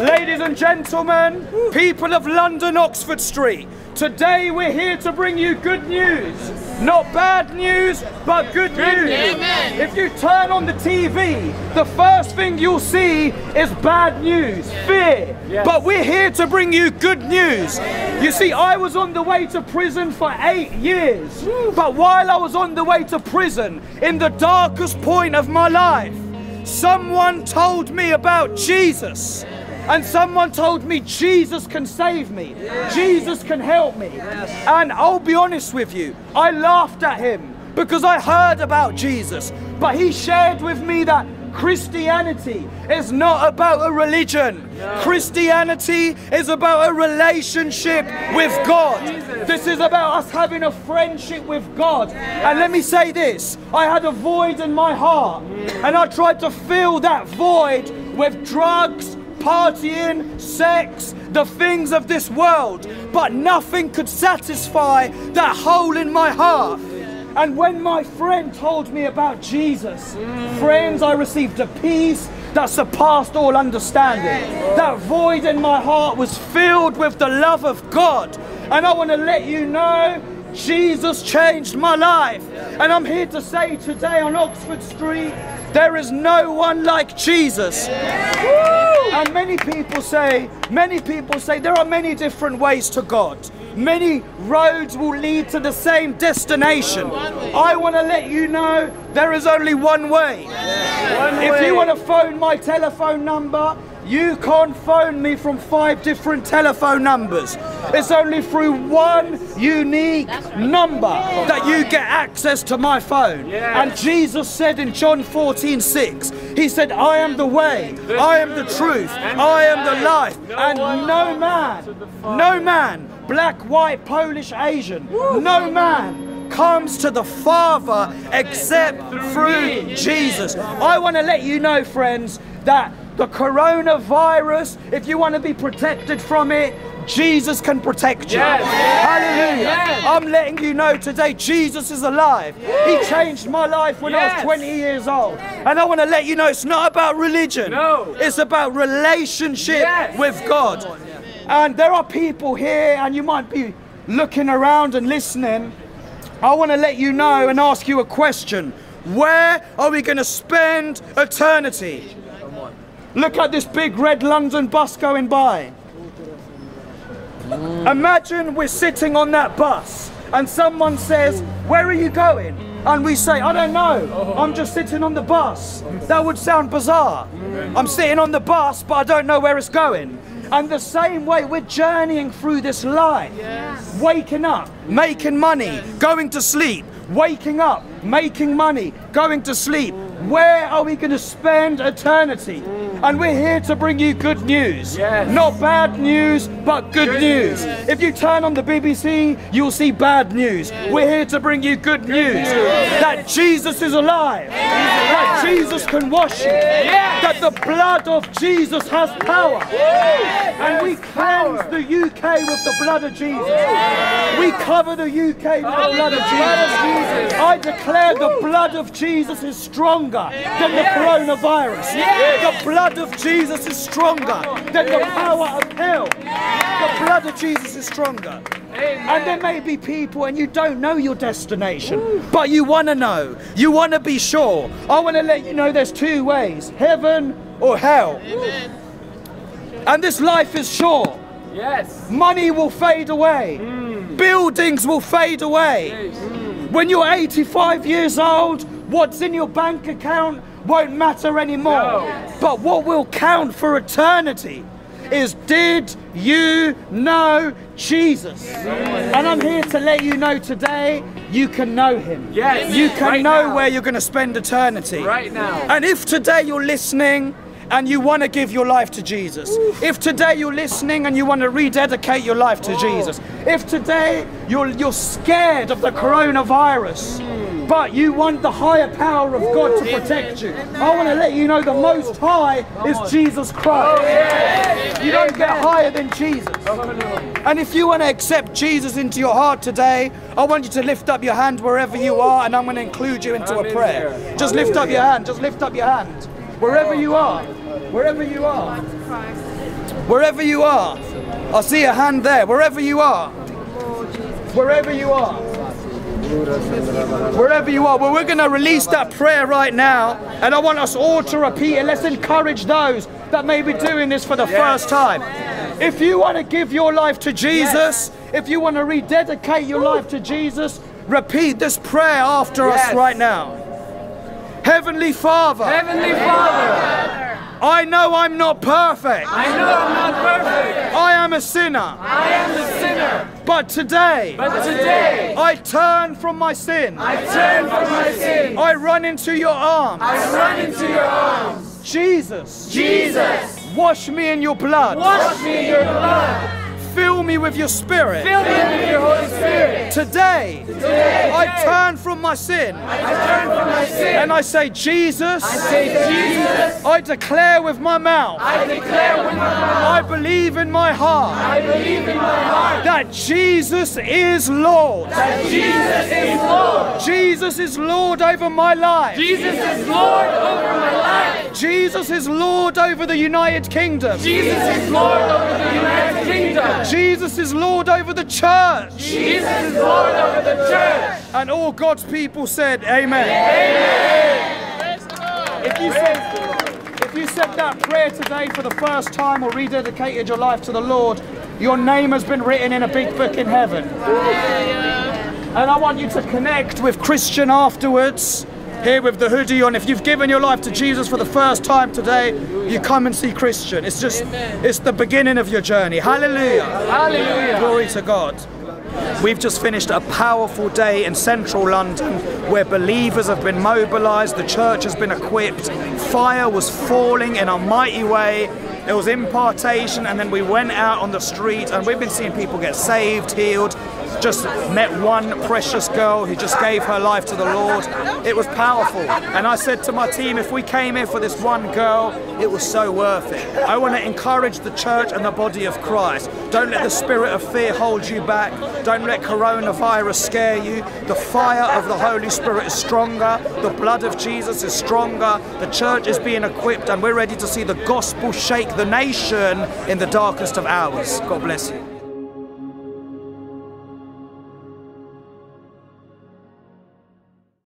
Ladies and gentlemen, people of London, Oxford Street, today we're here to bring you good news. Not bad news, but good news. Amen. If you turn on the TV, the first thing you'll see is bad news, fear. But we're here to bring you good news. You see, I was on the way to prison for eight years. But while I was on the way to prison, in the darkest point of my life, someone told me about Jesus. And someone told me Jesus can save me. Jesus can help me. And I'll be honest with you, I laughed at him because I heard about Jesus. But he shared with me that Christianity is not about a religion. Christianity is about a relationship with God. This is about us having a friendship with God. And let me say this I had a void in my heart, and I tried to fill that void with drugs, partying, sex, the things of this world, but nothing could satisfy that hole in my heart. And when my friend told me about Jesus, friends, I received a peace that surpassed all understanding. That void in my heart was filled with the love of God. And I want to let you know Jesus changed my life. And I'm here to say today on Oxford Street, there is no one like Jesus. Woo! And many people say, many people say there are many different ways to God. Many roads will lead to the same destination. I want to let you know there is only one way. If you want to phone my telephone number, you can't phone me from five different telephone numbers. It's only through one unique number that you get access to my phone. And Jesus said in John 14 6, He said, I am the way, I am the truth, I am the life. And no man, no man, black, white, Polish, Asian, no man comes to the Father except through Jesus. I want to let you know, friends, that the coronavirus, if you want to be protected from it, Jesus can protect you. Hallelujah. I'm letting you know today, Jesus is alive. He changed my life when I was 20 years old. And I want to let you know it's not about religion. No. It's about relationship with God. And there are people here, and you might be looking around and listening. I want to let you know and ask you a question. Where are we going to spend eternity? Look at this big red London bus going by. Imagine we're sitting on that bus and someone says, Where are you going? And we say, I don't know, I'm just sitting on the bus. That would sound bizarre. I'm sitting on the bus, but I don't know where it's going. And the same way, we're journeying through this life. Waking up, making money, going to sleep, waking up, making money, going to sleep. Where are we going to spend eternity? And we're here to bring you good news. Not bad news, but good, news. If you turn on the BBC, you'll see bad news. We're here to bring you good news. That Jesus is alive. That Jesus can wash you. That the blood of Jesus has power. And we cleanse the UK with the blood of Jesus. We cover the UK with the blood of Jesus. I declare the blood of Jesus is stronger than the coronavirus. The blood of Jesus is stronger than the power of hell. The blood of Jesus is stronger. And there may be people and you don't know your destination, but you want to know. You want to be sure. I want to let you know there's two ways heaven or hell. And this life is short. Yes. Money will fade away. Hmm. Buildings will fade away. Hmm. When you're 85 years old, what's in your bank account won't matter anymore. No. But what will count for eternity is did you know Jesus? And I'm here to let you know today you can know him. Yes. You can Right know now. where you're going to spend eternity. Right now. And if today you're listening and you want to give your life to Jesus, if today you're listening and you want to rededicate your life to Jesus, if today you're, you're scared of the coronavirus, but you want the higher power of God to protect you, I want to let you know the most high is Jesus Christ. You don't get higher than Jesus. And if you want to accept Jesus into your heart today, I want you to lift up your hand wherever you are, and I'm going to include you into a prayer. Just lift up your hand. Just lift up your hand. Wherever you are. Wherever you are. Wherever you are. I see a hand there. Wherever you are. Wherever you are. Wherever you are. Well, we're going to release that prayer right now. And I want us all to repeat it. Let's encourage those that may be doing this for the first time. If you want to give your life to Jesus, if you want to rededicate your life to Jesus, repeat this prayer after us right now. Heavenly Father, Heavenly Father, I know I'm not perfect. I know I'm not perfect. I am a sinner. I am the sinner. But today, But today, I turn from my sin. I turn from my sin. I run into your arms. I run into your arms. Jesus, Jesus, wash me in your blood. wash me in your blood. Fill me with your spirit. Fill me with your Holy Spirit. Today, Today, I turn from my sin I turn from my sin. and I say, Jesus, I say, Jesus, I declare with my mouth, I declare with my mouth, I believe in my heart I believe in my heart that Jesus is Lord. that Jesus is Lord. Jesus is Lord over my life. Jesus is Lord over my life. Jesus is Lord over the United Kingdom. Jesus is Lord over the United Kingdom. Jesus is Lord over the church. Jesus is Lord over the church. And all God's people said, Amen. If you said, if you said that prayer today for the first time or rededicated your life to the Lord, your name has been written in a big book in heaven. And I want you to connect with Christian afterwards. Here with the hoodie on. If you've given your life to Jesus for the first time today, you come and see Christian. It's just, it's the beginning of your journey. Hallelujah. Hallelujah. Glory to God. We've just finished a powerful day in central London where believers have been mobilised, the church has been equipped, fire was falling in a mighty way. There was impartation, and then we went out on the street and we've been seeing people get saved, healed. Just met one precious girl who just gave her life to the Lord. It was powerful. And I said to my team, if we came here for this one girl, it was so worth it. I want to encourage the church and the body of Christ. Don't let the spirit of fear hold you back. Don't let coronavirus scare you. The fire of the Holy Spirit is stronger. The blood of Jesus is stronger. The church is being equipped, and we're ready to see the gospel shake the nation in the darkest of hours. God bless you.